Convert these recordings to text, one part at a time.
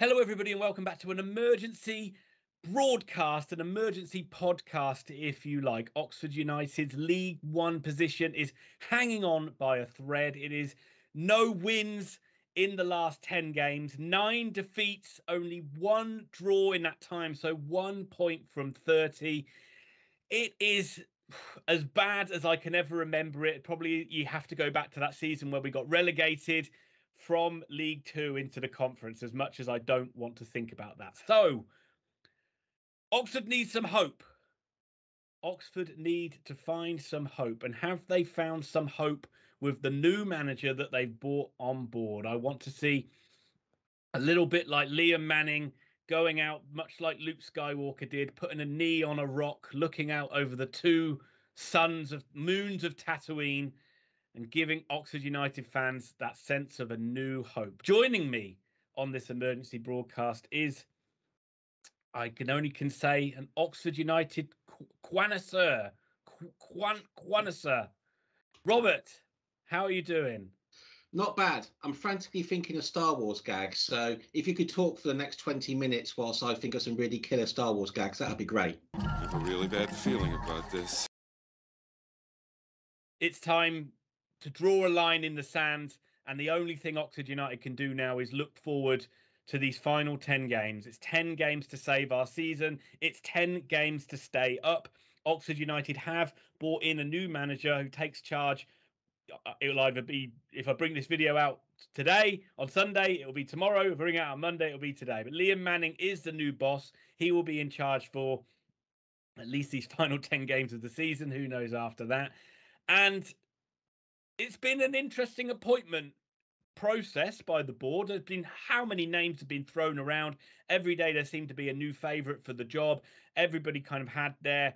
Hello, everybody, and welcome back to an emergency broadcast, an emergency podcast, if you like. Oxford United's League One position is hanging on by a thread. It is no wins in the last 10 games, nine defeats, only one draw in that time, so one point from 30. It is as bad as I can ever remember it. Probably you have to go back to that season where we got relegated from League Two into the conference, as much as I don't want to think about that. So, Oxford needs some hope. Oxford need to find some hope. And have they found some hope with the new manager that they've brought on board? I want to see a little bit like Liam Manning going out, much like Luke Skywalker did, putting a knee on a rock, looking out over the two suns of moons of Tatooine and giving Oxford United fans that sense of a new hope. Joining me on this emergency broadcast is, I can only can say, an Oxford United connoisseur, connoisseur. Robert, how are you doing? Not bad. I'm frantically thinking of Star Wars gags. So if you could talk for the next 20 minutes whilst I think of some really killer Star Wars gags, that'd be great. I have a really bad feeling about this. It's time to draw a line in the sand. And the only thing Oxford United can do now is look forward to these final 10 games. It's 10 games to save our season, it's 10 games to stay up. Oxford United have brought in a new manager who takes charge. Uh, it'll either be, if I bring this video out today on Sunday, it'll be tomorrow. If I bring it out on Monday, it'll be today. But Liam Manning is the new boss. He will be in charge for at least these final 10 games of the season. Who knows after that? And it's been an interesting appointment process by the board. There's been how many names have been thrown around. Every day there seemed to be a new favourite for the job. Everybody kind of had their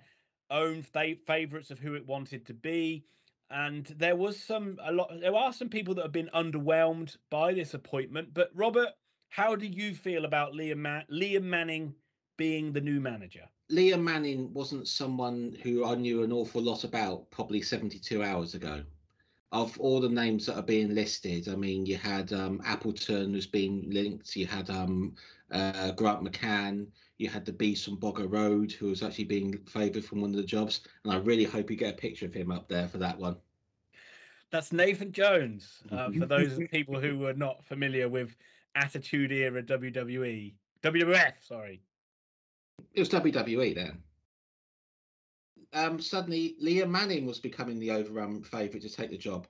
own fa- favourites of who it wanted to be. And there was some a lot there are some people that have been underwhelmed by this appointment. But Robert, how do you feel about Liam Ma- Liam Manning being the new manager? Liam Manning wasn't someone who I knew an awful lot about probably 72 hours ago of all the names that are being listed, I mean, you had um, Appleton who's been linked, you had um, uh, Grant McCann, you had the beast from Boggo Road who was actually being favoured from one of the jobs, and I really hope you get a picture of him up there for that one. That's Nathan Jones. Uh, for those people who were not familiar with Attitude Era WWE, WWF, sorry. It was WWE then um, suddenly Liam Manning was becoming the overrun favourite to take the job.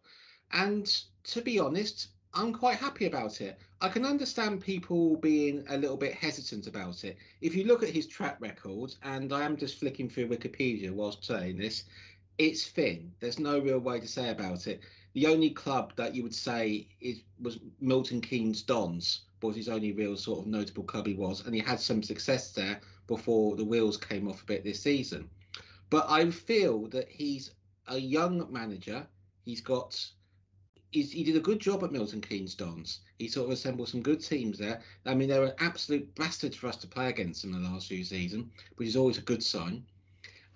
And to be honest, I'm quite happy about it. I can understand people being a little bit hesitant about it. If you look at his track record, and I am just flicking through Wikipedia whilst saying this, it's thin. There's no real way to say about it. The only club that you would say is was Milton Keynes Dons was his only real sort of notable club he was, and he had some success there before the wheels came off a bit this season. But I feel that he's a young manager. He's got He's, he did a good job at Milton Keynes Dons. He sort of assembled some good teams there. I mean, they were absolute bastards for us to play against in the last few seasons, which is always a good sign.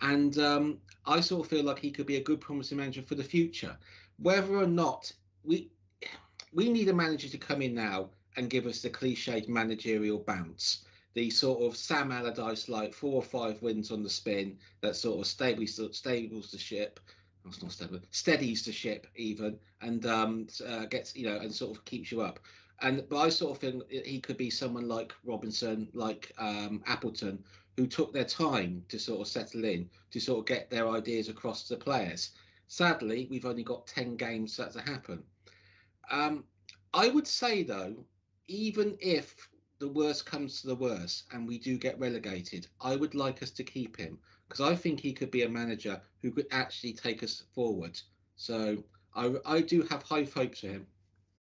And um, I sort of feel like he could be a good promising manager for the future. Whether or not we we need a manager to come in now and give us the cliched managerial bounce the sort of Sam Allardyce like four or five wins on the spin that sort of stables stables the ship. That's not stable, steadies the ship even, and um, uh, gets you know and sort of keeps you up. And but I sort of think he could be someone like Robinson, like um, Appleton, who took their time to sort of settle in, to sort of get their ideas across to the players. Sadly, we've only got ten games that to happen. Um, I would say though, even if the worst comes to the worst and we do get relegated, I would like us to keep him because I think he could be a manager who could actually take us forward. So I, I do have high hopes for him.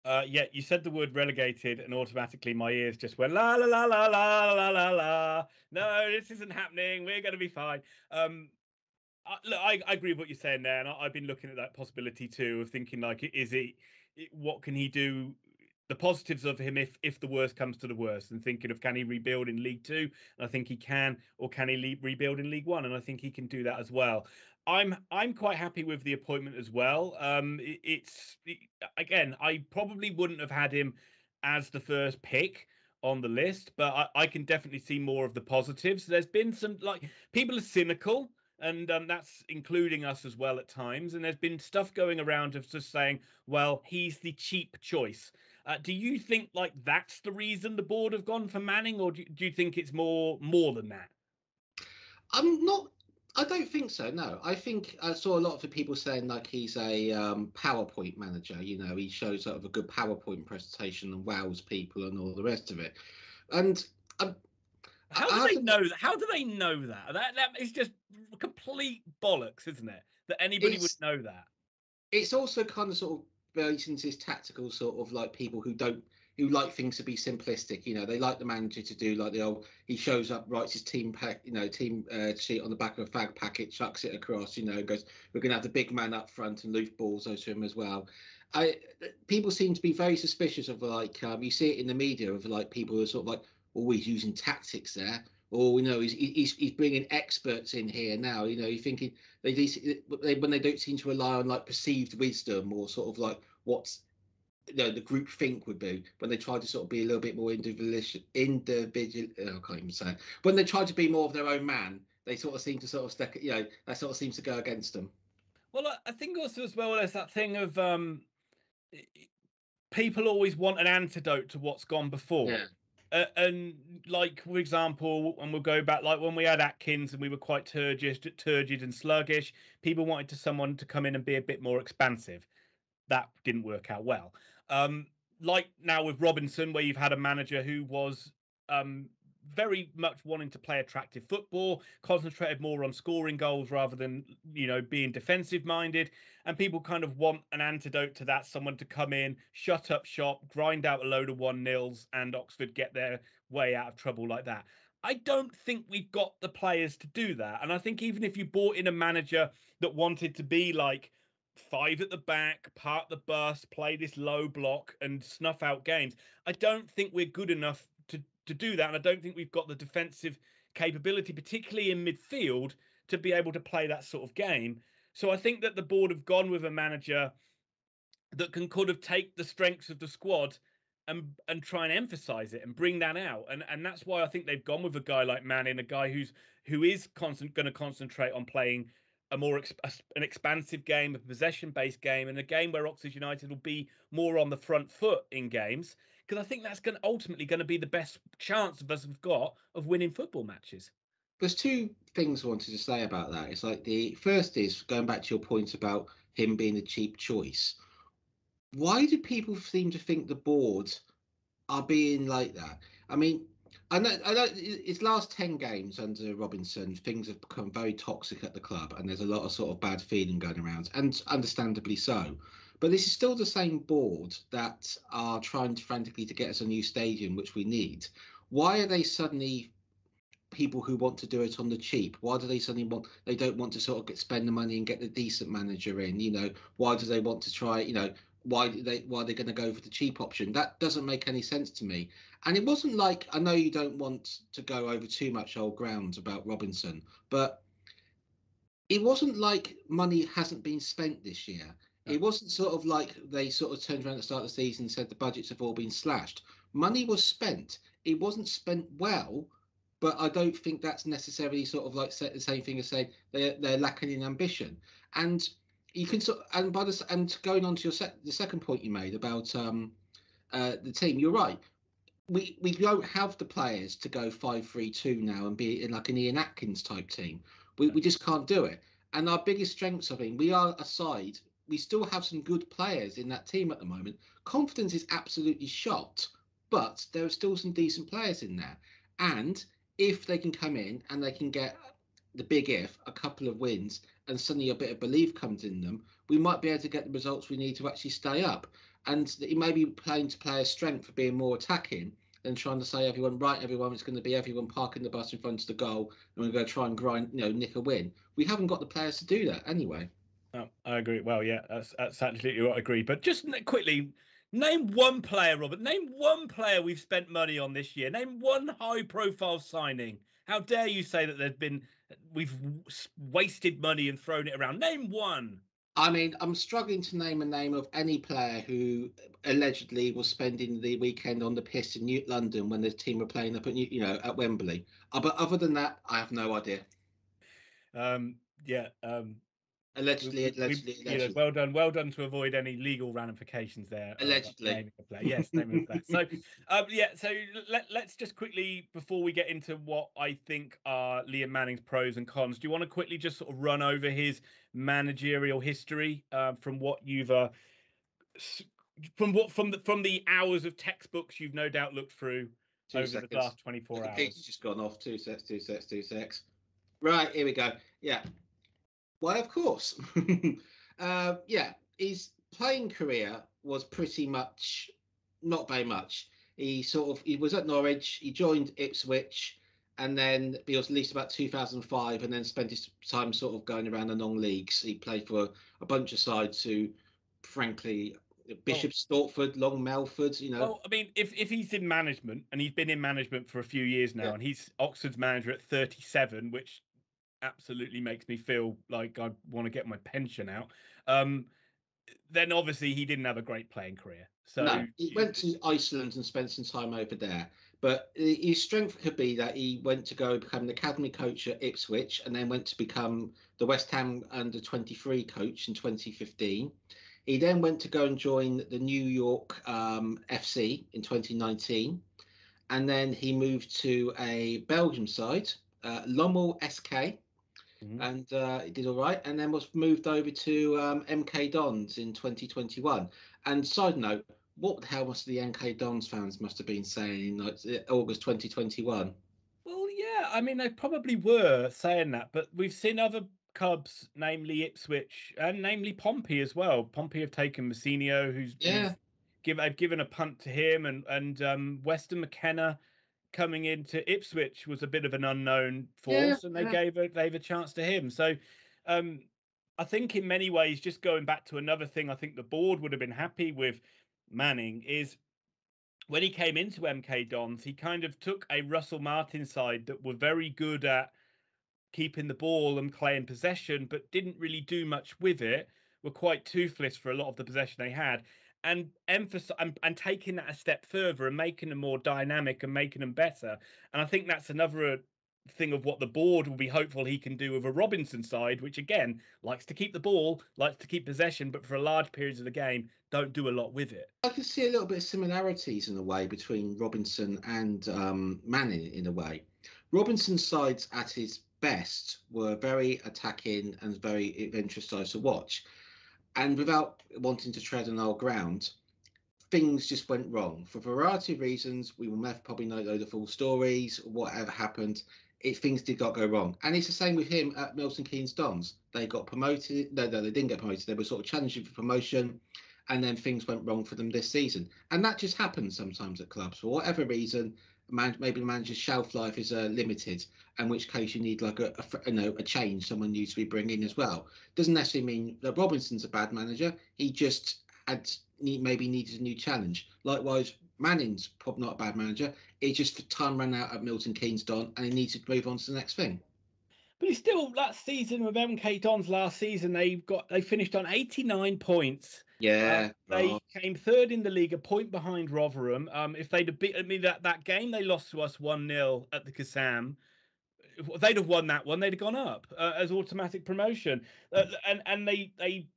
Uh, yeah, you said the word relegated, and automatically my ears just went la la la la la la la la. No, this isn't happening. We're going to be fine. Um, I, look, I, I agree with what you're saying there, and I, have been looking at that possibility too of thinking like, is it, it what can he do the positives of him if if the worst comes to the worst and thinking of can he rebuild in league two and i think he can or can he le- rebuild in league one and i think he can do that as well i'm i'm quite happy with the appointment as well um it, it's it, again i probably wouldn't have had him as the first pick on the list, but I, I can definitely see more of the positives. There's been some like people are cynical, and um, that's including us as well at times. And there's been stuff going around of just saying, well, he's the cheap choice. Uh, do you think like that's the reason the board have gone for Manning, or do, do you think it's more more than that? I'm not. I don't think so. No, I think I saw a lot of the people saying like he's a um, PowerPoint manager. You know, he shows sort of a good PowerPoint presentation and wows people and all the rest of it. And um, how do they know that? How do they know that? That that is just complete bollocks, isn't it? That anybody would know that. It's also kind of sort of into this tactical sort of like people who don't who like things to be simplistic. You know, they like the manager to do like the old. He shows up, writes his team pack, you know, team uh, sheet on the back of a fag packet, chucks it across. You know, goes, "We're going to have the big man up front and loose balls to him as well." I people seem to be very suspicious of like um, you see it in the media of like people who are sort of like always using tactics there. Or you know he's, he's he's bringing experts in here now. You know, you're thinking they, they when they don't seem to rely on like perceived wisdom or sort of like what's you know, the group think would be when they try to sort of be a little bit more individual, individual. Oh, I can't even say it. When they try to be more of their own man, they sort of seem to sort of stick. You know, that sort of seems to go against them. Well, I think also as well as that thing of um, people always want an antidote to what's gone before. Yeah. Uh, and like for example, and we'll go back like when we had Atkins and we were quite turgid, turgid and sluggish. People wanted to someone to come in and be a bit more expansive. That didn't work out well. Um, like now with Robinson, where you've had a manager who was um, very much wanting to play attractive football, concentrated more on scoring goals rather than you know being defensive minded. And people kind of want an antidote to that, someone to come in, shut up shop, grind out a load of one nils, and Oxford get their way out of trouble like that. I don't think we've got the players to do that. And I think even if you bought in a manager that wanted to be like five at the back, park the bus, play this low block, and snuff out games. I don't think we're good enough to do that, and I don't think we've got the defensive capability, particularly in midfield, to be able to play that sort of game. So I think that the board have gone with a manager that can kind of take the strengths of the squad and and try and emphasize it and bring that out. And and that's why I think they've gone with a guy like Manning, a guy who's who is constant going to concentrate on playing a more exp- an expansive game, a possession-based game, and a game where Oxford United will be more on the front foot in games. Because I think that's going ultimately going to be the best chance of us have got of winning football matches. There's two things I wanted to say about that. It's like the first is going back to your point about him being a cheap choice. Why do people seem to think the board are being like that? I mean, I know, I know its last 10 games under Robinson, things have become very toxic at the club, and there's a lot of sort of bad feeling going around, and understandably so. But this is still the same board that are trying to frantically to get us a new stadium, which we need. Why are they suddenly people who want to do it on the cheap? Why do they suddenly want? They don't want to sort of get, spend the money and get the decent manager in. You know, why do they want to try? You know, why they why they're going to go for the cheap option? That doesn't make any sense to me. And it wasn't like I know you don't want to go over too much old ground about Robinson, but it wasn't like money hasn't been spent this year. It wasn't sort of like they sort of turned around at the start of the season and said the budgets have all been slashed. Money was spent. It wasn't spent well, but I don't think that's necessarily sort of like the same thing as saying they're they're lacking in ambition. And you can sort and by the and going on to your sec, the second point you made about um, uh, the team, you're right we we don't have the players to go five three two now and be in like an Ian Atkins type team. We we just can't do it. And our biggest strengths, I think, we are a side. We still have some good players in that team at the moment. Confidence is absolutely shot, but there are still some decent players in there. And if they can come in and they can get the big if a couple of wins and suddenly a bit of belief comes in them, we might be able to get the results we need to actually stay up. And it may be playing to players' strength for being more attacking than trying to say everyone right everyone it's going to be everyone parking the bus in front of the goal and we're going to try and grind you know nick a win we haven't got the players to do that anyway oh, i agree well yeah that's that's absolutely what i agree but just quickly name one player robert name one player we've spent money on this year name one high profile signing how dare you say that there's been we've wasted money and thrown it around name one I mean, I'm struggling to name a name of any player who allegedly was spending the weekend on the piss in New- London when the team were playing up at New- you know at Wembley. Uh, but other than that, I have no idea. Um, yeah. Um, Allegedly, we- we- allegedly, know, well done, well done to avoid any legal ramifications there. of Allegedly. naming player. Yes, naming player. So, um, yeah. So let, let's just quickly before we get into what I think are Liam Manning's pros and cons. Do you want to quickly just sort of run over his managerial history uh, from what you've uh, from what from the from the hours of textbooks you've no doubt looked through Two over seconds. the last twenty four The hours? computer's just gone off. Two sets, two sets, two sets. Right, here we go. Yeah. Why, of course. uh, yeah, his playing career was pretty much not very much. He sort of he was at Norwich. He joined Ipswich, and then he was released about 2005, and then spent his time sort of going around the non-leagues. He played for a, a bunch of sides who, frankly, Bishop Stortford, Long Melford. You know, Well, I mean, if if he's in management and he's been in management for a few years now, Yeah. and he's Oxford's manager at 37, which absolutely makes me feel like I want to get my pension out. Um, then obviously he didn't have a great playing career. So no, he went to Iceland and spent some time over there. But his strength could be that he went to go become an academy coach at Ipswich and then went to become the West Ham under 23 coach in 2015. He then went to go and join the New York um, FC in 2019. And then he moved to a Belgium side, uh, Lommel SK, Mhm. and uh, he did all right. And then was moved over to um, MK Dons in 2021. And side note, what the hell must the MK Dons fans must have been saying in like, August 2021? Well, yeah, I mean, they probably were saying that, but we've seen other clubs, namely Ipswich and namely Pompey as well. Pompey have taken Mousinho, who's, Yeah. who's give, they've given a punt to him, and and um, Weston McKenna coming into Ipswich was a bit of an unknown Yeah, force, and they yeah. gave a gave a chance to him. So, um, I think in many ways, just going back to another thing, I think the board would have been happy with Manning is when he came into MK Dons, he kind of took a Russell Martin side that were very good at keeping the ball and playing possession, but didn't really do much with it. Were quite toothless for a lot of the possession they had, and emphasize and, and taking that a step further and making them more dynamic and making them better. And I think that's another uh, thing of what the board will be hopeful he can do with a Robinson side, which again likes to keep the ball, likes to keep possession, but for a large periods of the game don't do a lot with it. I can see a little bit of similarities in a way between Robinson and um, Manning in a way. Robinson's sides at his best were very attacking and very adventurous sides to watch. And without wanting to tread on our ground, things just went wrong for a variety of reasons. We will never probably know the full stories, whatever happened. It, things did not go wrong. And it's the same with him at Milton Keynes Dons. They got promoted. No, no, they didn't get promoted. They were sort of challenging for promotion and then things went wrong for them this season. And that just happens sometimes at clubs for whatever reason. Man, maybe the manager's shelf life is uh, limited, in which case you need like a, a you know a change. Someone needs to be bringing in as well. Doesn't necessarily mean that Robinson's a bad manager. He just had need, maybe needed a new challenge. Likewise, Manning's probably not a bad manager. He just the time ran out at Milton Keynes Don, and he needs to move on to the next thing. But it's still that season with MK Dons last season. They got they finished on 89 points. Yeah, Uh, they oh, came third in the league, a point behind Rotherham. Um, if they'd have beat, I mean that that game they lost to us one 0 at the Kassam. If they'd have won that one, they'd have gone up uh, as automatic promotion. Uh, and and they they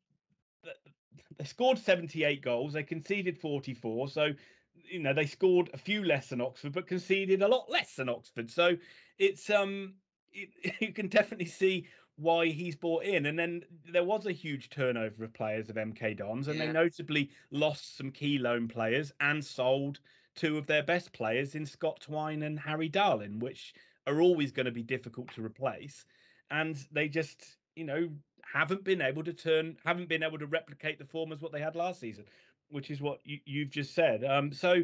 they scored 78 goals. They conceded 44. So you know they scored a few less than Oxford, but conceded a lot less than Oxford. So it's um it, you can definitely see why he's bought in. And then there was a huge turnover of players of MK Dons, and they notably lost some key loan players and sold two of their best players in Scott Twine and Harry Darling, which are always going to be difficult to replace. And they just, you know, haven't been able to turn, haven't been able to replicate the form as what they had last season, which is what you, you've just said. Um, so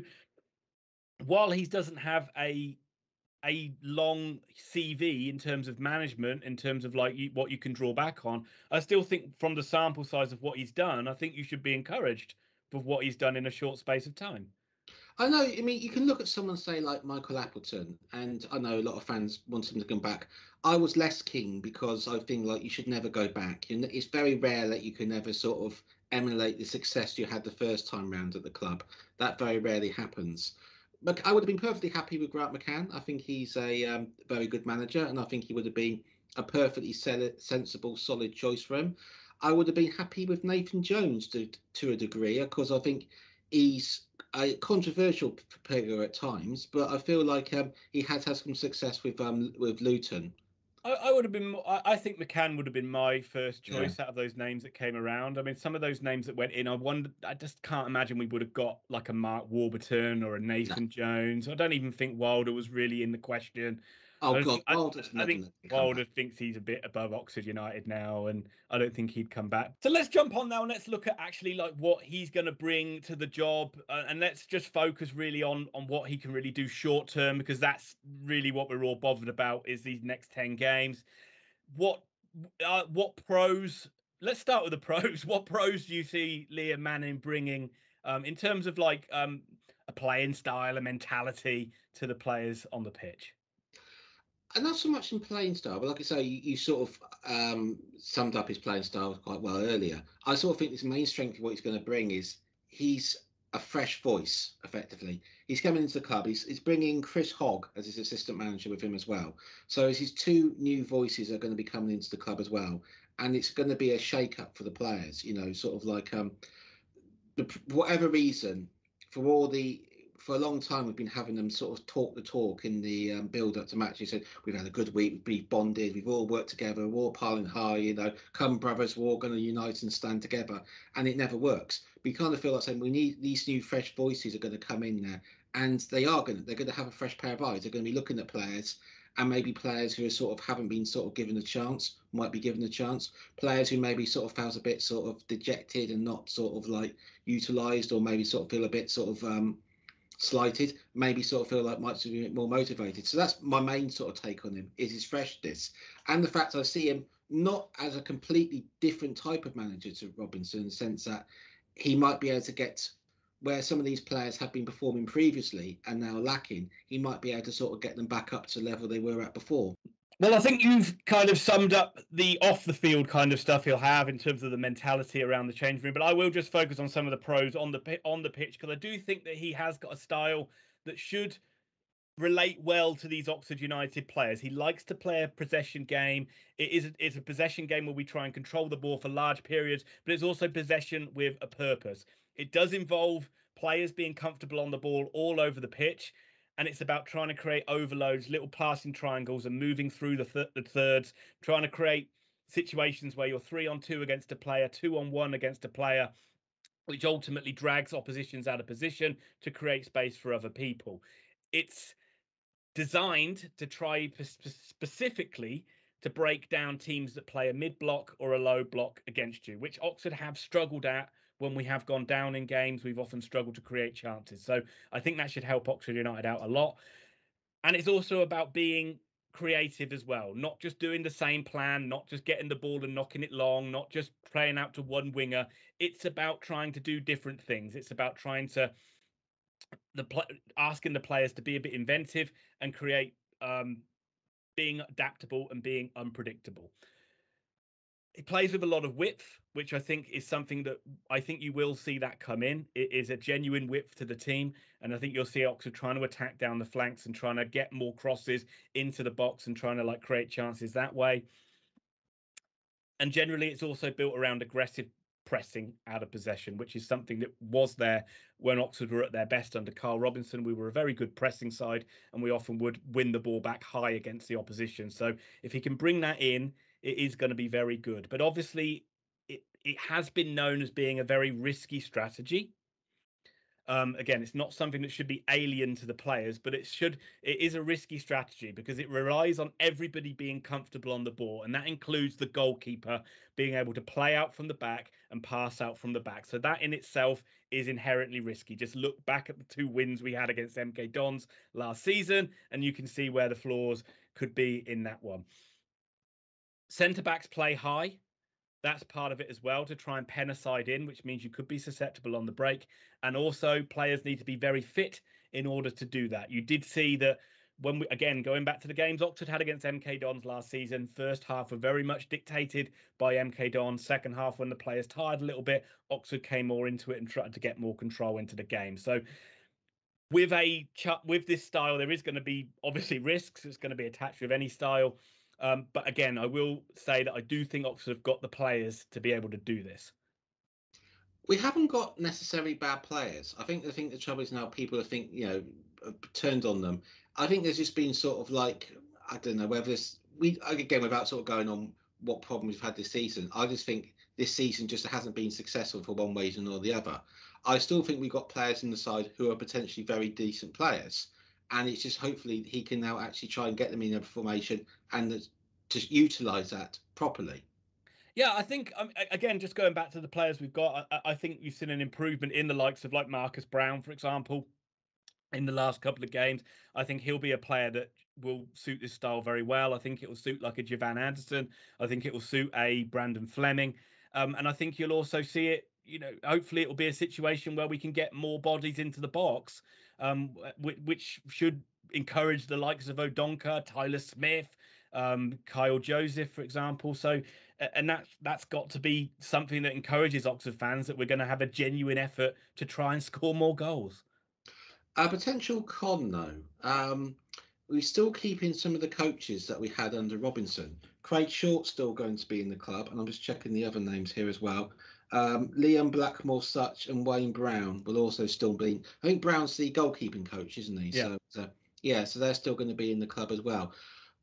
while he doesn't have a a long CV in terms of management, in terms of like you, what you can draw back on. I still think from the sample size of what he's done, I think you should be encouraged for what he's done in a short space of time. I know. I mean, you can look at someone say like Michael Appleton, and I know a lot of fans want him to come back. I was less keen because I think like you should never go back, it's very rare that you can ever sort of emulate the success you had the first time round at the club. That very rarely happens. I would have been perfectly happy with Grant McCann. I think he's a um, very good manager, and I think he would have been a perfectly sensible, solid choice for him. I would have been happy with Nathan Jones to to a degree because I think he's a controversial figure at times, but I feel like um, he has had some success with um, with Luton. I, I, would have been. I, I, think McCann would have been my first choice yeah. out of those names that came around. I mean, some of those names that went in, I wonder. I just can't imagine we would have got like a Mark Warburton or a Nathan no. Jones. I don't even think Wilder was really in the question. Oh God, I, I think Wilder thinks he's a bit above Oxford United now, and I don't think he'd come back. So let's jump on now and let's look at actually like what he's going to bring to the job, uh, and let's just focus really on on what he can really do short term because that's really what we're all bothered about is these next ten games. What uh, what pros? Let's start with the pros. What pros do you see Liam Manning bringing um, in terms of like um, a playing style, a mentality to the players on the pitch? And not so much in playing style, but like I say, you, you sort of um, summed up his playing style quite well earlier. I sort of think his main strength of what he's going to bring is he's a fresh voice, effectively. He's coming into the club. He's, he's bringing Chris Hogg as his assistant manager with him as well. So his two new voices are going to be coming into the club as well, and it's going to be a shake-up for the players. You know, sort of like um, the, whatever reason, for all the for a long time we've been having them sort of talk the talk in the um, build up to matches. Said we've had a good week, we've bonded, we've all worked together, we're all piling high, you know, come brothers, we're all going to unite and stand together, and it never works. We kind of feel like saying we need these new fresh voices are going to come in there, and they are going to they're going to have a fresh pair of eyes. They're going to be looking at players. And maybe players who are sort of haven't been sort of given a chance might be given a chance. Players who maybe sort of felt a bit sort of dejected and not sort of like utilised, or maybe sort of feel a bit sort of um, slighted, maybe sort of feel like might be a bit more motivated. So that's my main sort of take on him is his freshness and the fact I see him not as a completely different type of manager to Robinson in the sense that he might be able to get where some of these players have been performing previously and now lacking, he might be able to sort of get them back up to the level they were at before. Well, I think you've kind of summed up the off the field kind of stuff he'll have in terms of the mentality around the change room. But I will just focus on some of the pros on the on the pitch because I do think that he has got a style that should relate well to these Oxford United players. He likes to play a possession game. It is it's a possession game where we try and control the ball for large periods, but it's also possession with a purpose. It does involve players being comfortable on the ball all over the pitch and it's about trying to create overloads, little passing triangles, and moving through the, th- the thirds, trying to create situations where you're three on two against a player, two on one against a player, which ultimately drags oppositions out of position to create space for other people. It's designed to try specifically to break down teams that play a mid block or a low block against you, which Oxford have struggled at when we have gone down in games, we've often struggled to create chances. So I think that should help Oxford United out a lot. And it's also about being creative as well, not just doing the same plan, not just getting the ball and knocking it long, not just playing out to one winger. It's about trying to do different things. It's about trying to the asking the players to be a bit inventive and create um, being adaptable and being unpredictable he plays with a lot of width, which I think is something that I think you will see that come in. It is a genuine width to the team, and I think you'll see Oxford trying to attack down the flanks and trying to get more crosses into the box and trying to like create chances that way. And generally, it's also built around aggressive pressing out of possession, which is something that was there when Oxford were at their best under Karl Robinson. We were a very good pressing side, and we often would win the ball back high against the opposition. So if he can bring that in it is going to be very good. But obviously, it, it has been known as being a very risky strategy. Um, again, it's not something that should be alien to the players, but it should. It is a risky strategy because it relies on everybody being comfortable on the ball, and that includes the goalkeeper being able to play out from the back and pass out from the back. So that in itself is inherently risky. Just look back at the two wins we had against MK Dons last season, and you can see where the flaws could be in that one. Centre backs play high. That's part of it as well to try and pen a side in, which means you could be susceptible on the break. And also, players need to be very fit in order to do that. You did see that when we again going back to the games Oxford had against MK Dons last season, first half were very much dictated by MK Dons. Second half, when the players tired a little bit, Oxford came more into it and tried to get more control into the game. So with a with this style, there is going to be obviously risks. It's going to be attached with any style. Um, but again, I will say that I do think Oxford have got the players to be able to do this. We haven't got necessarily bad players. I think I think the trouble is now people think you know turned on them. I think there's just been sort of like I don't know whether this we again without sort of going on what problems we've had this season. I just think this season just hasn't been successful for one reason or the other. I still think we've got players in the side who are potentially very decent players, and it's just hopefully he can now actually try and get them in a formation and to utilise that properly. Yeah, I think um, again, just going back to the players we've got, I, I, think you've seen an improvement in the likes of like Marcus Browne, for example, in the last couple of games. I think he'll be a player that will suit this style very well. I think it will suit like a Djavan Anderson. I think it will suit a Brandon Fleming, um, and I think you'll also see it you know, hopefully it will be a situation where we can get more bodies into the box, um, which should encourage the likes of O'Donkor, Tyler Smith, um, Kyle Joseph, for example. So, and that's that's got to be something that encourages Oxford fans that we're going to have a genuine effort to try and score more goals. A potential con, though, um, we're still keeping some of the coaches that we had under Robinson. Craig Short's still going to be in the club, and I'm just checking the other names here as well. Um, Liam Blackmore Such and Wayne Brown will also still be. I think Brown's the goalkeeping coach, isn't he? Yeah. So, yeah, so they're still going to be in the club as well.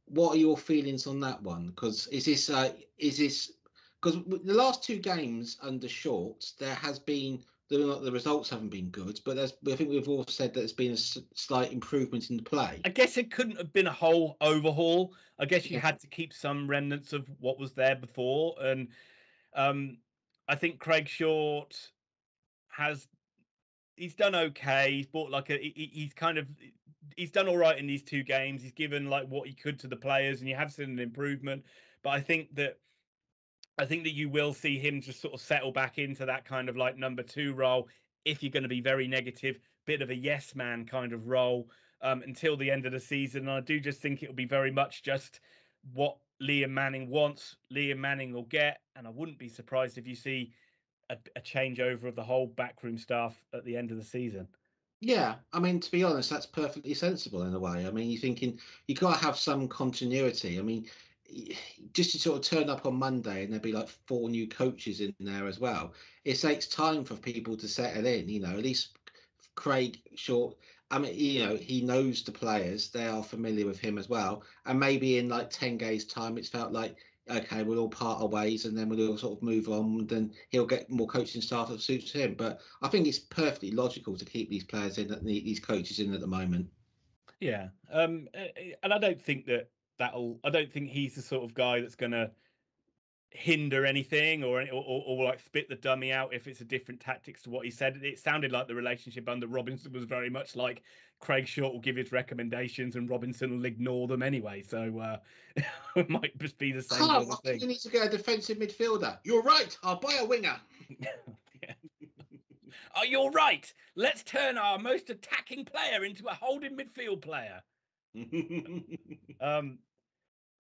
What are your feelings on that one? Because is this uh, is this because the last two games under Shorts there has been the, the results haven't been good, but there's I think we've all said that there's been a s- slight improvement in the play. I guess it couldn't have been a whole overhaul. I guess you yeah. had to keep some remnants of what was there before, and um, I think Craig Short has he's done okay. He's bought like a he, he's kind of he's done all right in these two games. He's given like what he could to the players, and you have seen an improvement. But I think that I think that you will see him just sort of settle back into that kind of like number two role if you're going to be very negative, bit of a yes man kind of role um, until the end of the season. And I do just think it'll be very much just what Liam Manning wants, Liam Manning will get, and I wouldn't be surprised if you see a, a changeover of the whole backroom staff at the end of the season. Yeah, I mean, to be honest, that's perfectly sensible in a way. I mean, you're thinking you got to have some continuity. I mean, just to sort of turn up on Monday and there'd be like four new coaches in there as well. It takes time for people to settle in. You know, at least Craig Short I mean, you know, he knows the players; they are familiar with him as well. And maybe in like ten days' time, it's felt like okay, we'll all part our ways, and then we'll all sort of move on. Then he'll get more coaching staff that suits him. But I think it's perfectly logical to keep these players in, these coaches in at the moment. Yeah, um, and I don't think that that'll. I don't think he's the sort of guy that's going to hinder anything or, or, or, or like spit the dummy out if it's a different tactics to what he said. It sounded like the relationship under Robinson was very much like Craig Short will give his recommendations and Robinson will ignore them anyway. So uh, it might just be the same. Karl, kind of you need to get a defensive midfielder. You're right. I'll buy a winger. Oh, you're right. Let's turn our most attacking player into a holding midfield player. um,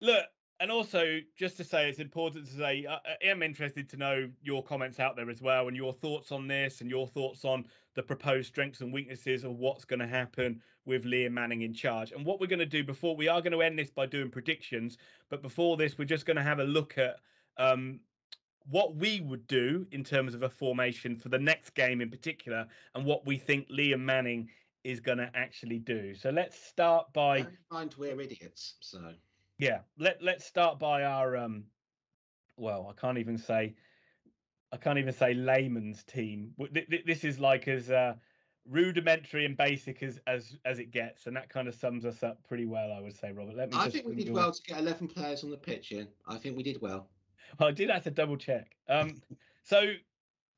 look, and also just to say it's important to say I, am interested to know your comments out there as well and your thoughts on this and your thoughts on the proposed strengths and weaknesses of what's going to happen with Liam Manning in charge. And what we're going to do before we are going to end this by doing predictions but before this we're just going to have a look at um, what we would do in terms of a formation for the next game in particular and what we think Liam Manning is going to actually do. So let's start by mind we're idiots so yeah, let let's start by our um. Well, I can't even say. I can't even say layman's team. This is like as uh, rudimentary and basic as as as it gets, and that kind of sums us up pretty well, I would say, Robert. Let me. I think we did your... well to get eleven players on the pitch. In I think we did well. Well, I did have to double check. Um, so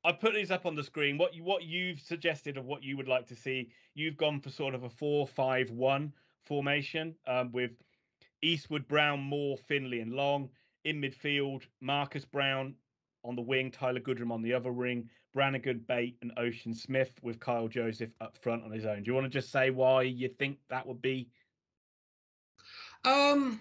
I put these up on the screen. What you what you've suggested of what you would like to see. You've gone for sort of a four-five-one formation um, with Eastwood, Brown, Moore, Findlay, and Long. In midfield, Marcus Browne on the wing, Tyler Goodrham on the other wing, Brannagan, Bate, and Ocean Smith with Kyle Joseph up front on his own. Do you want to just say why you think that would be? Um,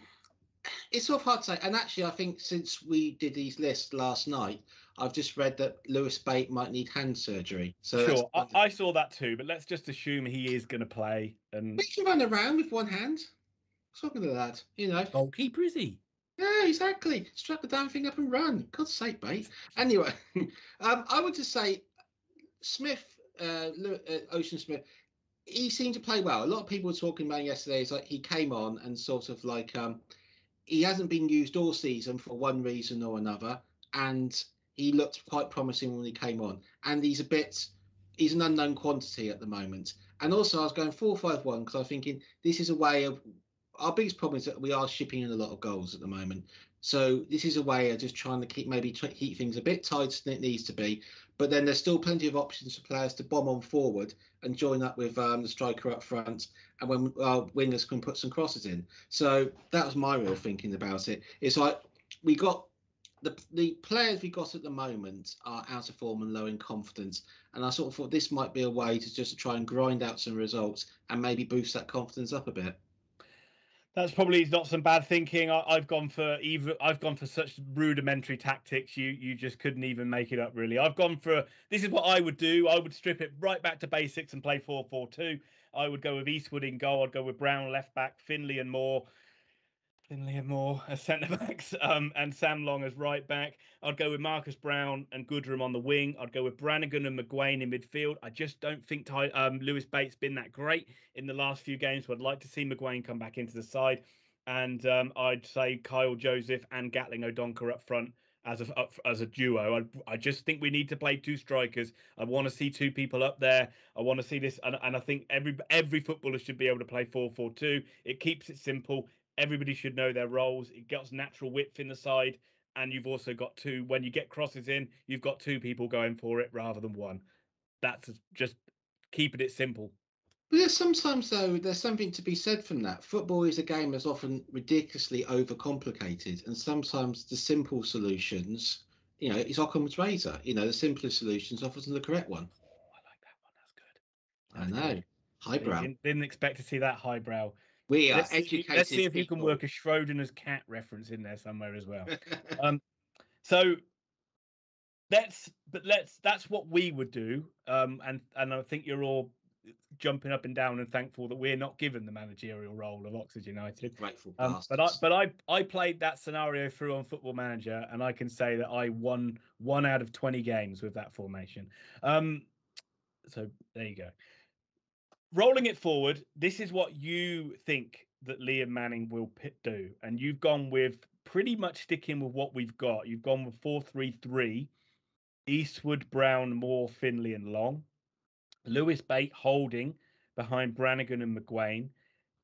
it's sort of hard to say. And actually, I think since we did these lists last night, I've just read that Lewis Bate might need hand surgery. So sure, I, I, saw that too. But let's just assume he is going to play. And he can run around with one hand. Talking to that, you know. Goalkeeper is he? Yeah, exactly. Strap the damn thing up and run. God's sake, mate. Anyway, um, I would just say Smith, uh, uh, Ocean Smith, he seemed to play well. A lot of people were talking about yesterday. Is like he came on and sort of like um, he hasn't been used all season for one reason or another, and he looked quite promising when he came on. And he's a bit, he's an unknown quantity at the moment. And also, I was going four five one because I was thinking this is a way of our biggest problem is that we are shipping in a lot of goals at the moment. So this is a way of just trying to keep maybe keep things a bit tighter than it needs to be. But then there's still plenty of options for players to bomb on forward and join up with um, the striker up front, and when our wingers can put some crosses in. So that was my real thinking about it. It's like we got the the players we got at the moment are out of form and low in confidence, and I sort of thought this might be a way to just try and grind out some results and maybe boost that confidence up a bit. That's probably not some bad thinking. I, have gone for even. I've gone for such rudimentary tactics. You you just couldn't even make it up. Really, I've gone for. This is what I would do. I would strip it right back to basics and play four four two. I would go with Eastwood in goal. I'd go with Brown left back, Findlay and Moore Findlay and Moore as centre backs, um, and Sam Long as right back. I'd go with Marcus Browne and Goodrham on the wing. I'd go with Brannagan and McGuane in midfield. I just don't think Ty, um, Lewis Bates been that great in the last few games. So I'd like to see McGuane come back into the side, and um, I'd say Kyle Joseph and Gatlin O'Donkor up front as a as a duo. I, I just think we need to play two strikers. I want to see two people up there. I want to see this, and, and I think every every footballer should be able to play four four two. It keeps it simple everybody should know their roles. It gets natural width in the side, and you've also got two. When you get crosses in, you've got two people going for it rather than one. That's just keeping it simple. But there's sometimes though there's something to be said from that. Football is a game that's often ridiculously overcomplicated, and sometimes the simple solutions, you know, is Occam's razor. You know, the simplest solutions often the correct one. Oh, I like that one. That's good. That's I know. Good. Highbrow. Didn't, didn't expect to see that highbrow. We are let's educated. See, let's see if you can work a Schrodinger's cat reference in there somewhere as well. um, so let's, but let's. That's what we would do. Um, and and I think you're all jumping up and down and thankful that we're not given the managerial role of Oxford United. Grateful um, but I but I I played that scenario through on Football Manager, and I can say that I won one out of twenty games with that formation. Um, so there you go rolling it forward, this is what you think that Liam Manning will do, and you've gone with pretty much sticking with what we've got. You've gone with four three three, Eastwood, Brown, Moore, Findlay, and Long. Lewis Bate holding behind Brannagan and McGuane.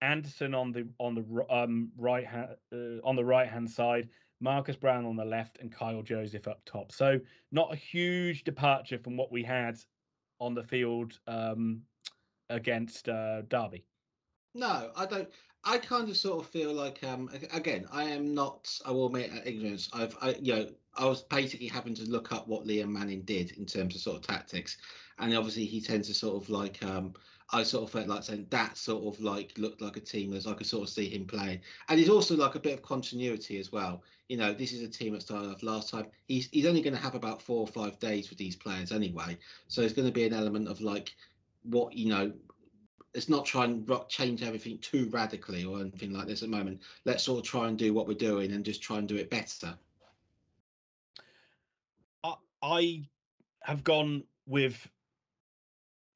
Anderson on the on the um, right hand uh, on the right hand side, Marcus Browne on the left, and Kyle Joseph up top. So not a huge departure from what we had on the field um, against uh, Derby. No, I don't. I kind of sort of feel like um again I am not I will admit ignorance. I've I you know I was basically having to look up what Liam Manning did in terms of sort of tactics. And obviously he tends to sort of like um I sort of felt like saying that sort of like looked like a team as I could sort of see him playing. And he's also like a bit of continuity as well. You know this is a team that started off last time. He's he's only going to have about four or five days with these players anyway. So there's going to be an element of like what you know let's not try and change everything too radically or anything like this at the moment. Let's all try and do what we're doing and just try and do it better. I have gone with.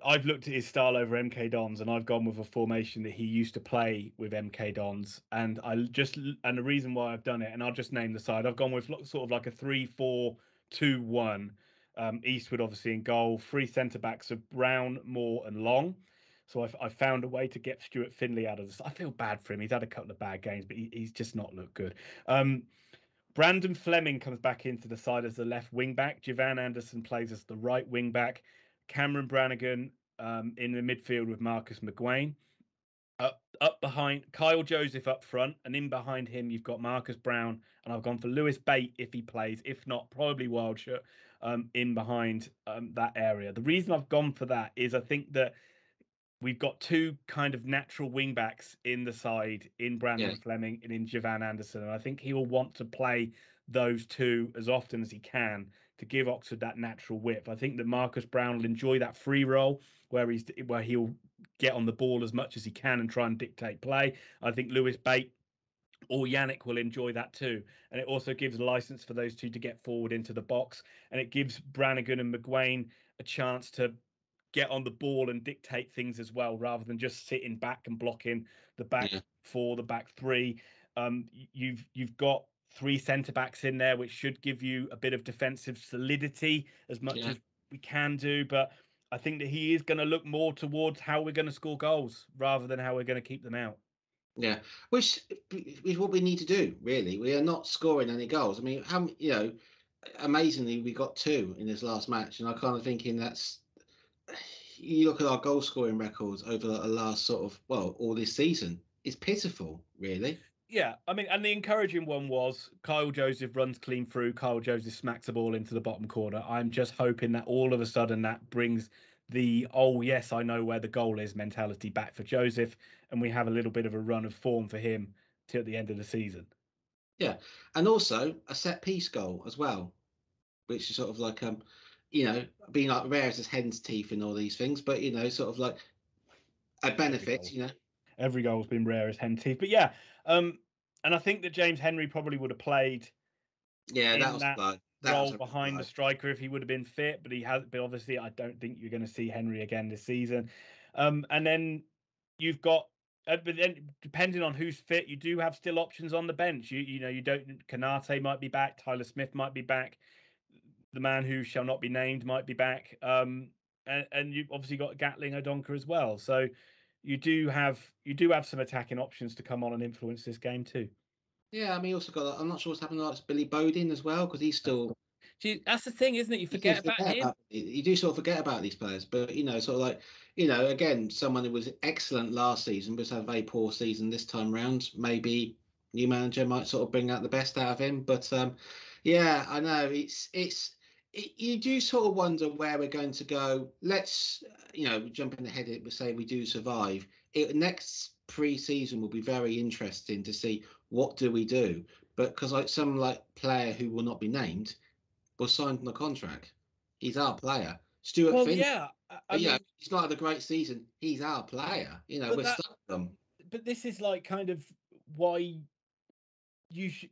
I've looked at his style over MK Dons, and I've gone with a formation that he used to play with MK Dons, and I just and the reason why I've done it, and I'll just name the side. I've gone with sort of like a three-four-two-one. Um, Eastwood obviously in goal, three centre backs of Brown, Moore, and Long. So I've found a way to get Stuart Findlay out of this. I feel bad for him. He's had a couple of bad games, but he, he's just not looked good. Um, Brandon Fleming comes back into the side as the left wing back. Djavan Anderson plays as the right wing back. Cameron Brannagan um, in the midfield with Marcus McGuane. Up, up behind Kyle Joseph up front, and in behind him you've got Marcus Browne, and I've gone for Lewis Bate if he plays. If not, probably Wildschut um, in behind um, that area. The reason I've gone for that is I think that we've got two kind of natural wing backs in the side in Brandon Yeah. Fleming and in Djavan Anderson. And I think he will want to play those two as often as he can to give Oxford that natural width. I think that Marcus Browne will enjoy that free role where he's where he'll get on the ball as much as he can and try and dictate play. I think Lewis Bate or Yanic will enjoy that too. And it also gives license for those two to get forward into the box. And it gives Brannagan and McGuane a chance to get on the ball and dictate things as well, rather than just sitting back and blocking the back Yeah. four, the back three. Um, you've you've got three centre backs in there, which should give you a bit of defensive solidity as much Yeah. as we can do. But I think that he is going to look more towards how we're going to score goals rather than how we're going to keep them out. Yeah, which is what we need to do. Really, we are not scoring any goals. I mean, how you know, amazingly, we got two in this last match, and I kind of thinking that's. You look at our goal scoring records over the last sort of well, all this season. It's pitiful, really. Yeah, I mean, and the encouraging one was Kyle Joseph runs clean through. Kyle Joseph smacks the ball into the bottom corner. I'm just hoping that all of a sudden that brings the oh yes, I know where the goal is mentality back for Joseph, and we have a little bit of a run of form for him till the end of the season. Yeah, and also a set piece goal as well, which is sort of like um, you know, being like rare as hen's teeth and all these things, but you know, sort of like a benefit, you know. Every goal's been rare as hen teeth, but yeah, um, and I think that James Henry probably would have played Yeah, that was that blood. That role was behind the striker if he would have been fit, but he has. But obviously, I don't think you're going to see Henry again this season. Um, and then you've got, uh, but then depending on who's fit, you do have still options on the bench. You you know you don't. Kanate might be back. Tyler Smith might be back. The man who shall not be named might be back. Um, and, and you've obviously got Gatlin O'Donkor as well. So you do have you do have some attacking options to come on and influence this game too. Yeah, I mean, also got. I'm not sure what's happening to like, Billy Bodin as well because he's still. Gee, That's the thing, isn't it? You you forget can about him. you do sort of forget about these players, but you know, sort of like you know, again, someone who was excellent last season but has had a very poor season this time round. Maybe new manager might sort of bring out the best out of him, but um, yeah, I know it's it's. You do sort of wonder where we're going to go. Let's, you know, jumping ahead, it would say we do survive. It, next pre-season will be very interesting to see what do we do. But because like some like player who will not be named was signed on the contract. He's our player. Stuart Well, Finn. yeah. I, I yeah, mean, he's not had a great season. He's our player. You know, we're that- stuck with them. but this is like kind of why you sh-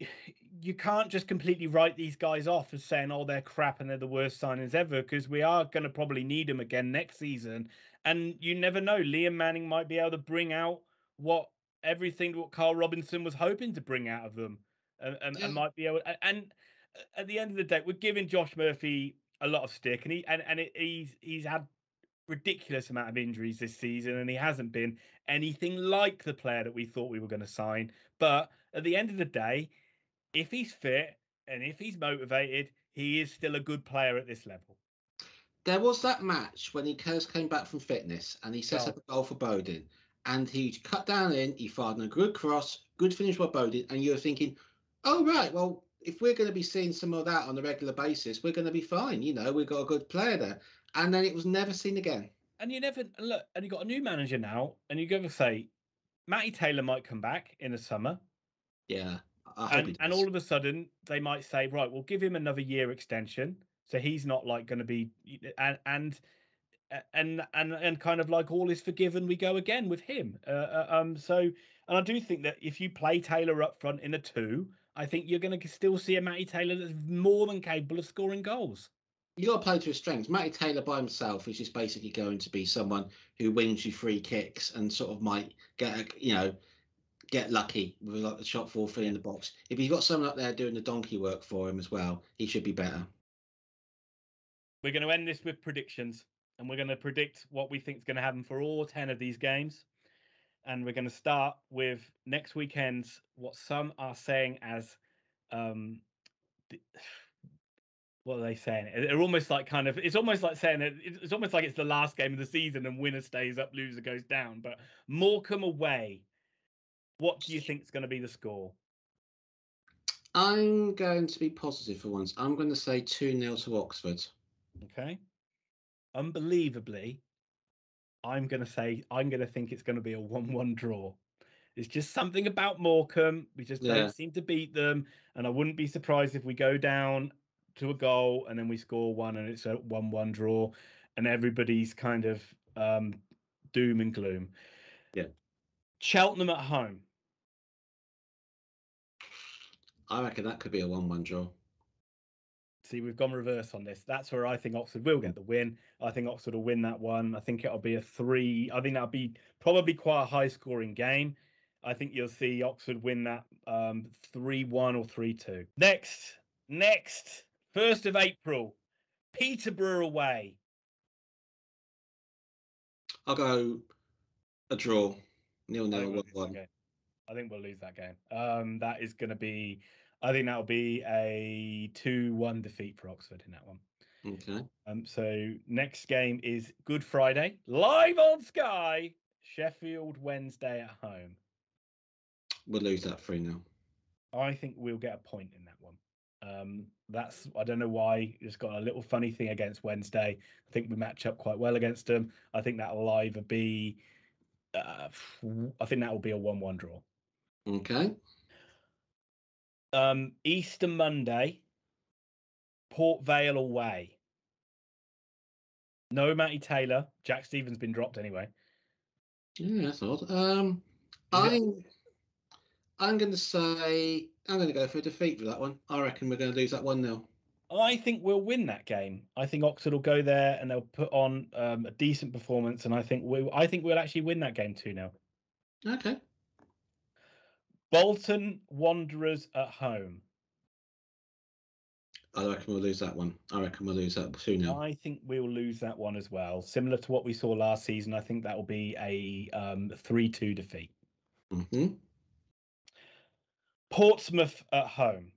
you can't just completely write these guys off as saying oh they're crap and they're the worst signings ever because we are going to probably need them again next season and you never know Liam Manning might be able to bring out what everything what Karl Robinson was hoping to bring out of them and, and, Yeah. and might be able a- and uh, at the end of the day we're giving Josh Murphy a lot of stick and he and, and it, he's he's had ridiculous amount of injuries this season and he hasn't been anything like the player that we thought we were going to sign. But at the end of the day, if he's fit and if he's motivated, he is still a good player at this level. There was that match when he first came back from fitness and he set Goal. up a goal for Bodin and he cut down in, he fired a good cross, good finish by Bodin, and you're thinking, oh, right, well, if we're going to be seeing some of that on a regular basis, we're going to be fine. You know, we've got a good player there. And then it was never seen again. And you never look, and you got a new manager now, and you're going to say, Matty Taylor might come back in the summer, Yeah. And, and all of a sudden they might say, right, we'll give him another year extension, so he's not like going to be, and and and and and kind of like all is forgiven, we go again with him. Uh, uh, um, so and I do think that if you play Taylor up front in a two, I think you're going to still see a Matty Taylor that's more than capable of scoring goals. you got to play to his strengths. Matty Taylor by himself is just basically going to be someone who wins you free kicks and sort of might get, a, you know, get lucky with like the shot fall free in the box. If he's got someone up there doing the donkey work for him as well, he should be better. We're going to end this with predictions, and we're going to predict what we think is going to happen for all ten of these games. And we're going to start with next weekend's what some are saying as um, what are they saying? They're almost like kind of. It's almost like saying it's almost like it's the last game of the season and winner stays up, loser goes down. But Morecambe away. What do you think is going to be the score? I'm going to be positive for once. I'm going to say 2 0 to Oxford. Okay. Unbelievably, I'm going to say I'm going to think it's going to be a 1 1 draw. It's just something about Morecambe. We just Yeah. don't seem to beat them. And I wouldn't be surprised if we go down to a goal and then we score one and it's a 1 1 draw and everybody's kind of um, doom and gloom. Yeah. Cheltenham at home. I reckon that could be a 1 1 draw. See, we've gone reverse on this. That's where I think Oxford will get the win. I think Oxford will win that one. I think it'll be a three. I think that'll be probably quite a high scoring game. I think you'll see Oxford win that um, 3 1 or 3 2. Next, next, 1st of April, Peterborough away. I'll go a draw. Nil I think, nil we'll one lose that one. game. I think we'll lose that game. Um, that is going to be, I think that'll be a 2 1 defeat for Oxford in that one. Okay. Um, so next game is Good Friday, live on Sky. Sheffield Wednesday at home. We'll lose that 3 0. I think we'll get a point in that one. Um, that's I don't know why. It's got a little funny thing against Wednesday. I think we match up quite well against them. I think that'll either be, uh, I think that will be a one-one draw. Okay. Um, Easter Monday, Port Vale away. No Matty Taylor. Jack Stevens been dropped anyway. Yeah, that's odd. Um, I'm I'm going to say I'm going to go for a defeat for that one. I reckon we're going to lose that one 0 I think we'll win that game. I think Oxford will go there and they'll put on um, a decent performance, and I think we I think we'll actually win that game two 0 Okay. Bolton Wanderers at home. I reckon we'll lose that one. I reckon we'll lose that two 0 I think we'll lose that one as well. Similar to what we saw last season, I think that will be a um, three-two defeat. hmm Portsmouth at home.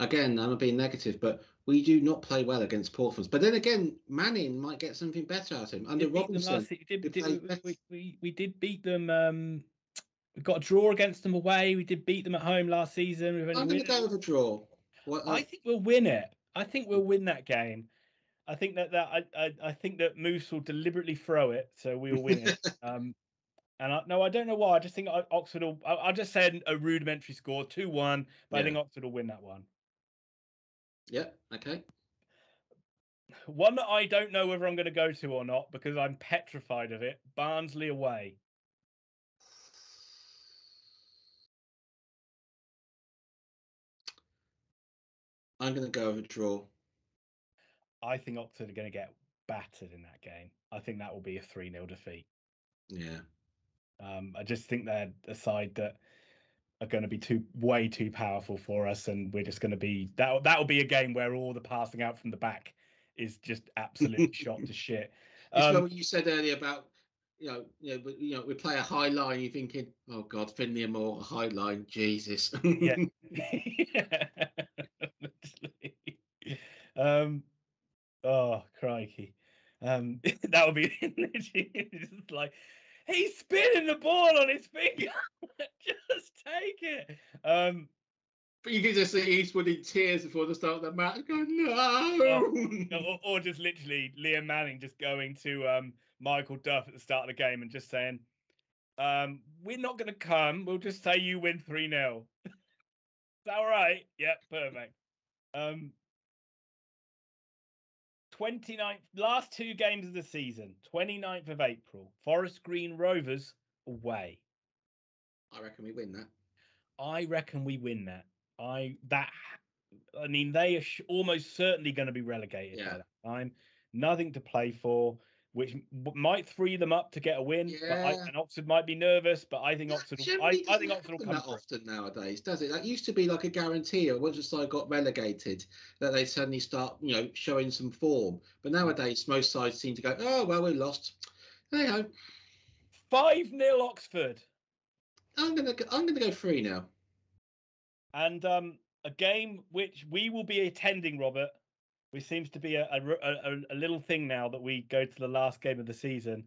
Again, I'm being negative, but we do not play well against Portsmouth. But then again, Manning might get something better out of him under Did beat them Robinson. last did- we did- we- we, we, did beat them. Um, we got a draw against them away. We did beat them at home last season. We've I'm going to go with a draw. What, I think we'll win it. I think we'll win that game. I think that that I, I, I think that Moose will deliberately throw it, so we'll win it. um, and I, no, I don't know why. I just think Oxford will. I, I'll just say a rudimentary score, two one. But I think Oxford will win that one. Yeah. Okay. One that I don't know whether I'm going to go to or not because I'm petrified of it. Barnsley away. I'm going to go with a draw. I think Oxford are going to get battered in that game. I think that will be a three 0 defeat. Yeah. Um, I just think they're a side that are going to be too way too powerful for us, and we're just going to be that. That will be a game where all the passing out from the back is just absolutely shot to shit. It's Um, like what you said earlier about you know, you know, we- you know, we play a high line. You're thinking, oh God, Findlay and Moore, high line, Jesus. Yeah. Um, oh crikey, um, that would be like he's spinning the ball on his finger. just take it. Um, but you can just see Eastwood in tears before the start of the match. Going, no. Oh, or, or just literally Liam Manning just going to um, Michael Duff at the start of the game and just saying, um, "We're not going to come. We'll just say you win three 0 Is that all right? Yeah, perfect. Um, 29th, last two games of the season, 29th of April, Forest Green Rovers away. I reckon we win that. I reckon we win that. I that I mean they are sh- almost certainly going to be relegated Yeah. by that time. Nothing to play for, which might free them up to get a win. But I, Yeah. and Oxford might be nervous, but I think That Oxford. Will, I, I think Oxford will come that through. often nowadays, does it? That used to be like a guarantee. Or once a side got relegated, that they suddenly start, you know, showing some form. But nowadays, most sides seem to go, "Oh well, we lost." Hey ho, Five 0 Oxford, I'm gonna, go, I'm gonna go three now. and um, a game which we will be attending, Robert. Which seems to be a, a, a, a little thing now that we go to the last game of the season.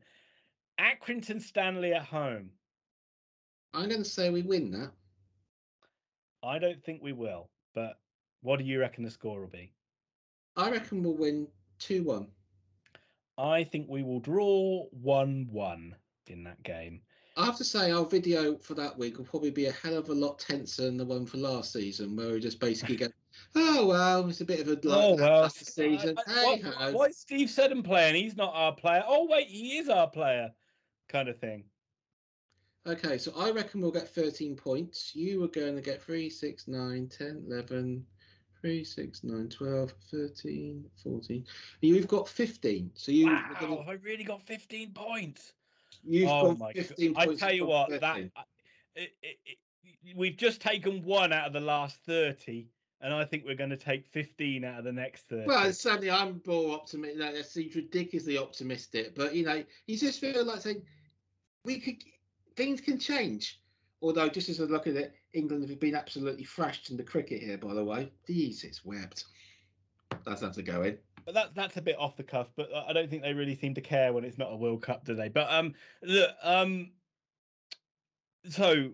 Accrington Stanley at home. I'm going to say we win that. I don't think we will, but what do you reckon the score will be? I reckon we'll win 2 1. I think we will draw 1 1 in that game. I have to say, our video for that week will probably be a hell of a lot tenser than the one for last season, where we just basically go, "Oh well, it's a bit of a like, Oh well, season." I- I- hey why- ho. why is Steve Seddon playing? He's not our player. Oh wait, he is our player, kind of thing. Okay, so I reckon we'll get 13 points. You were going to get 3, 6, 9, 10, 11, 3, 6, 9, 12, 13, 14. You've got 15. So you, Wow, gonna- I really got 15 points. you've oh my 15 god! I points. tell you what, that it, it, it, we've just taken one out of the last 30, and I think we're going to take 15 out of the next 30. Well, certainly I'm more optimistic. Like, that seems ridiculously optimistic, but you know, you just feel like saying we could things can change. Although, just as I look at it, England have been absolutely thrashed in the cricket here. By the way, Jesus wept. That's have to go in. but that's that's a bit off the cuff. But I don't think they really seem to care when it's not a World Cup, do they? But um, look, um, so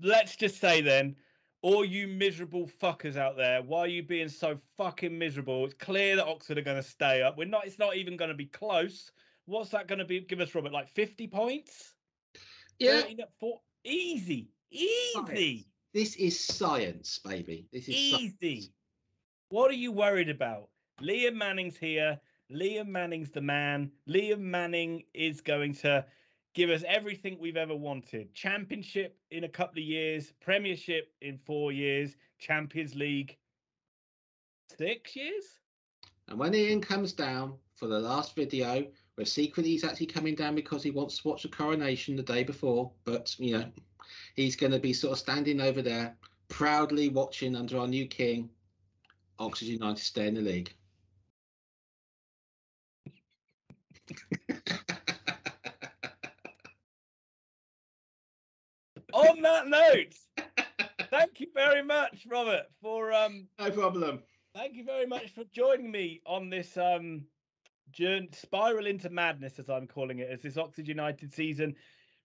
let's just say then, all you miserable fuckers out there, why are you being so fucking miserable? It's clear that Oxford are going to stay up. We're not. It's not even going to be close. What's that going to be? Give us, Robert, like fifty points? Yeah, 13 at four? Easy, Science. easy, this is science, baby. This is science. easy. What are you worried about? Liam Manning's here. Liam Manning's the man. Liam Manning is going to give us everything we've ever wanted. Championship in a couple of years, Premiership in four years, Champions League six years. And when Ian comes down for the last video, where secretly he's actually coming down because he wants to watch the coronation the day before, but you know, he's going to be sort of standing over there, proudly watching under our new king, Oxford United stay in the league. On that note, thank you very much, Robert, for um no problem. thank you very much for joining me on this um journey spiral into madness as i'm calling it as this oxford united season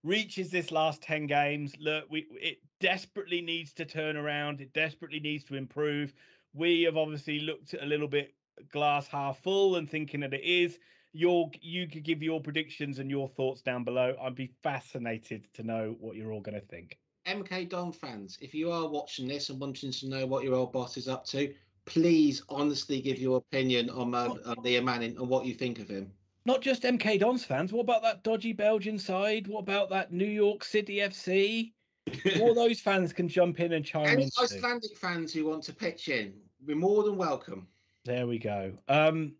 reaches this last 10 games. Look we it desperately needs to turn around. It desperately needs to improve. We have obviously looked a little bit glass half full and thinking that it is your you could give your predictions and your thoughts down below i'd be fascinated to know what you're all going to think MK Don fans, if you are watching this and wanting to know what your old boss is up to, please honestly give your opinion on, uh, on Liam Manning and what you think of him. not just MK Dons fans. What about that dodgy Belgian side? What about that New York City FC? All those fans can jump in and chime Any in. too. Icelandic fans who want to pitch in, we're more than welcome. There we go. Um,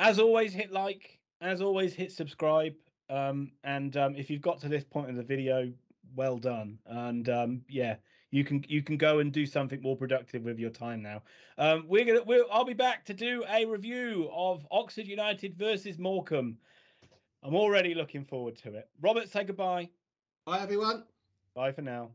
as always, hit like. As always, hit subscribe. Um, and um, if you've got to this point of the video, well done. And um, yeah, you can you can go and do something more productive with your time now. Um, we're gonna we'll, I'll be back to do a review of Oxford United versus Morecambe. I'm already looking forward to it. Robert, say goodbye. Bye, everyone. Bye for now.